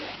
Yeah.